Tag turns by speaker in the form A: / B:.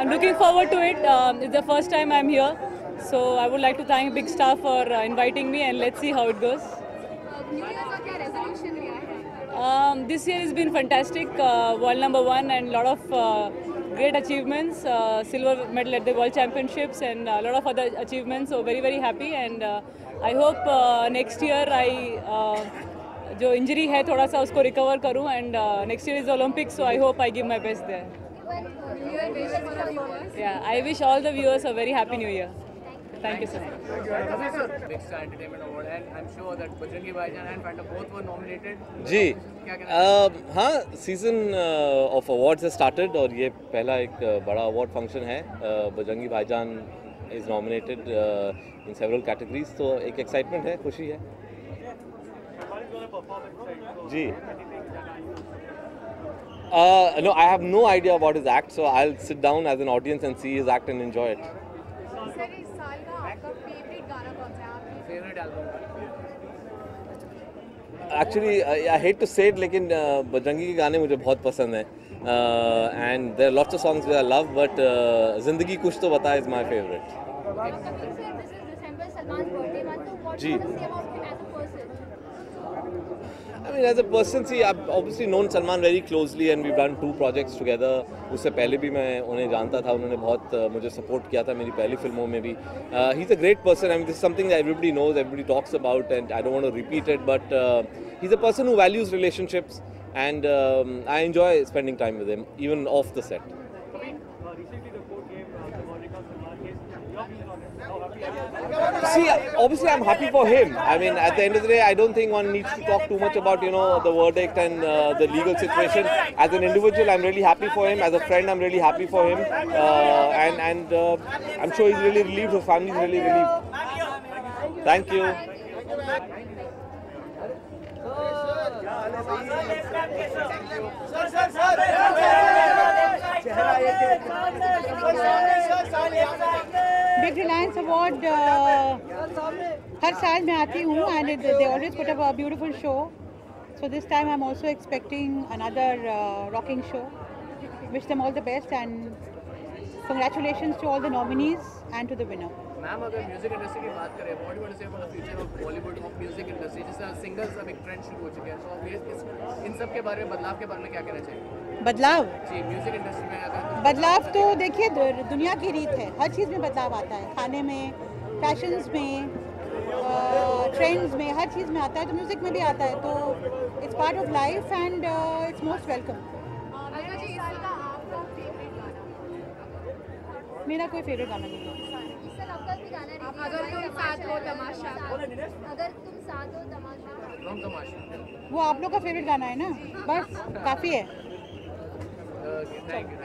A: I'm looking forward to it. Um, it's the first time I'm here. So I would like to thank Big Star for uh, inviting me and let's see how it goes.
B: New year का क्या resolution लिया है
A: Um, this year has been fantastic. Uh, world number one and a lot of uh, great achievements. Uh, silver medal at the World Championships and a lot of other achievements. So very very happy and uh, I hope uh, next year I uh, जो injury है थोड़ा सा उसको recover करूं and next year is Olympics so I hope I give my best there
B: For viewers
A: या I wish all the viewers a very happy new year thank you so much
C: Big Star Entertainment Award, and I'm sure that Bajrangi Bhaijaan and Phantom both were nominated.
D: जी हाँ season of awards है started और ये पहला एक बड़ा award function है। Bajrangi Bhaijaan is nominated in several categories तो एक एक्साइटमेंट है खुशी है। जी Uh, no, I have no idea about his act, so I'll sit down as an audience and see his act and enjoy it.
B: Sir इस साल का आपका फेवरेट गाना कौन सा है आपकी
C: Favorite album?
D: Actually I hate to से इट लेकिन uh, बजरंगी के गाने मुझे बहुत पसंद हैं and there lots of songs I love but Zindagi Kuch तो Bata is my favourite
B: Coming sir, this is December Salman's birthday month. So what do
D: ji.
B: you want to say about him as a person?
D: I mean, as a person, see, I've obviously known Salman very closely and we've done two projects together. उससे पहले भी मैं उन्हें जानता था उन्होंने बहुत uh, मुझे सपोर्ट किया था मेरी पहली फिल्मों में भी he is a great person I mean this something everybody knows everybody talks about and I don't want to repeat it but uh, he's a person who values relationships and um, I enjoy spending time with him even off the set. See, obviously, I'm happy for him. I mean, at the end of the day, I don't think one needs to talk too much about, you know, the verdict and uh, the legal situation. As an individual, I'm really happy for him. As a friend, I'm really happy for him. Uh, and and uh, I'm sure he's really relieved. His family's really relieved. Thank you.
E: Big Reliance award हर साल मैं आती हूँ and they always put up a beautiful show so this time I am also expecting another rocking show wish them all the best and congratulations to all the nominees and to the winner.
C: Ma'am अगर music industry की बात करें what you want to say about the future of Bollywood of music industry जिस तरह singles अब एक trend शुरू हो चुके हैं तो अब इन सब के बारे में बदलाव के बारे में क्या कहना चाहिए?
E: बदलाव?
C: जी म्यूज़िक इंडस्ट्री में अगर
E: बदलाव तो देखिए दुनिया की रीत है। हर चीज़ में बदलाव आता है। खाने में फैशंस में ट्रेंड्स में हर चीज़ में आता है तो म्यूज़िक में भी आता है। तो it's part of life and it's most welcome
B: अगर जी इस साल का आपका फेवरेट गाना
E: मेरा कोई फेवरेट गाना नहीं है।
B: है अगर तुम साथ हो तमाशा। अगर तुम साथ हो
C: तमाशा।
E: वो आप लोग का फेवरेट गाना है ना? बस काफ़ी है।
C: Thank you